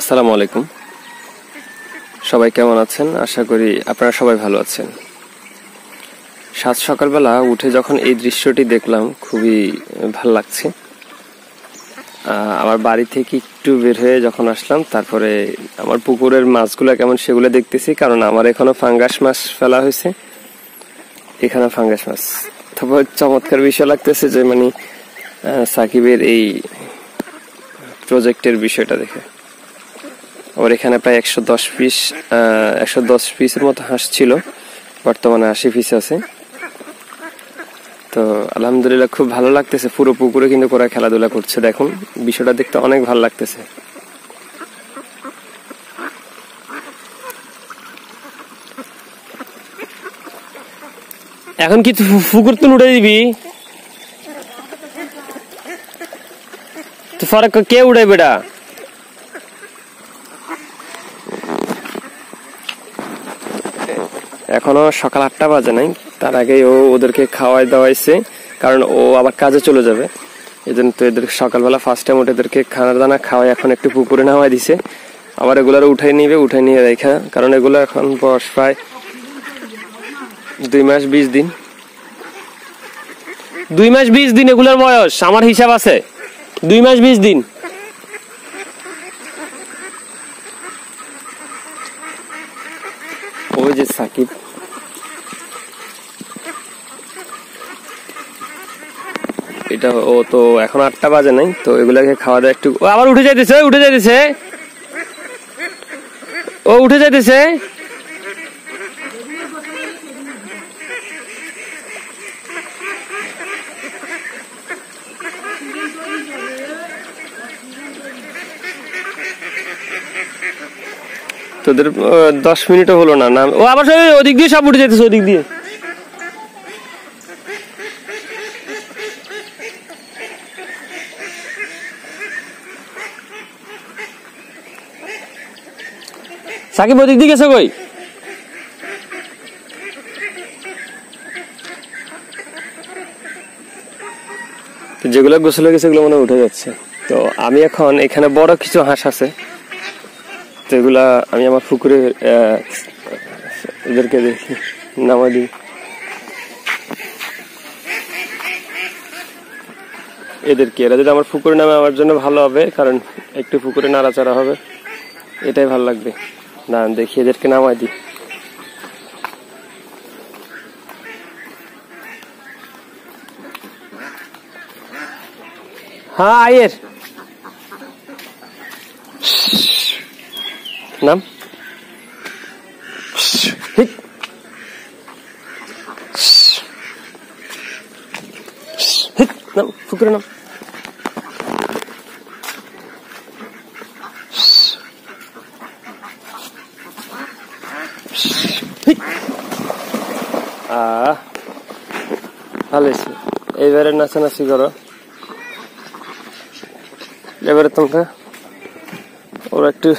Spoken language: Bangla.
আসসালামু আলাইকুম। সবাই কেমন আছেন? আশা করি আপনারা সবাই ভালো আছেন। সাত সকালবেলা উঠে যখন এই দৃশ্যটি দেখলাম, খুবই ভালো লাগছে। আমার বাড়ি থেকে একটু বের হয়ে যখন আসলাম, তারপরে আমার পুকুরের মাছগুলো কেমন সেগুলো দেখতেছি, কারণ আমার এখনও ফাঙ্গাস মাছ ফেলা হয়েছে। এখানে ফাঙ্গাস মাছ। তারপর চমৎকার বিষয় লাগতেছে যে মানে সাকিবের এই প্রজেক্টের বিষয়টা দেখে। আমার এখানে প্রায় একশো দশ পিস একশো দশ পিসের মতো হাঁস ছিল। বর্তমানে আশি পিস আছে। তো আলহামদুলিল্লাহ খুব ভালো লাগতেছে। পুরো পুকুরে কিন্তু ওরা খেলাধুলা করছে। দেখুন, বিষয়টা দেখতে অনেক ভালো লাগতেছে। এখন কি তু- পুকুর তুল উঠে দিবি? তো ফারাক, কে উড়ে বেটা এখনও সকাল আটটা বাজে নাই। তার আগে ও ওদেরকে খাওয়াই দাওয়াইছে, কারণ ও আবার কাজে চলে যাবে। এই জন্য তো এদের সকালবেলা ফার্স্ট টাইম ওটা এদেরকে খানার দানা খাওয়াই এখন একটু পুকুরে নামাই দিছে। আবার এগুলার উঠাই নিবে, উঠাই নিয়ে রেখা, কারণ এগুলো এখন বয়স প্রায় দুই মাস বিশ দিন। দুই মাস বিশ দিন এগুলোর বয়স, আমার হিসাব আছে। দুই মাস বিশ দিন। ওই যে সাকিব। এটা ও তো এখন আটটা বাজে নাই, তো এগুলাকে খাওয়া দাওয়া একটু আবার উঠে যাইতেছে উঠে যাইতেছে। ও উঠে যাইতেছে। তোদের দশ মিনিটও হলো না না। ও আবার সব ওদিক দিয়ে সব উঠে যেতেছে ওদিক দিয়ে। সাকিব ওদিক দিয়ে গেছে কই? যেগুলো গোসল গেছে সেগুলো মনে উঠে যাচ্ছে। তো আমি এখন এখানে বড় কিছু হাঁস আছে। তো এগুলা আমি আমার পুকুরে এদেরকে দেখি নামা দিই। এদেরকে, এরা যদি আমার পুকুরে নামে আমার জন্য ভালো হবে, কারণ একটু পুকুরে নাড়াচাড়া হবে, এটাই ভালো লাগবে। না দেখি এদেরকে নামাই দিই। হ্যাঁ আয়ের নাম? নাম পুকুরে নাম। ভালো হয়েছে। এইবারে নাচানাচি করো। এবারে তোমরা ওরা একটু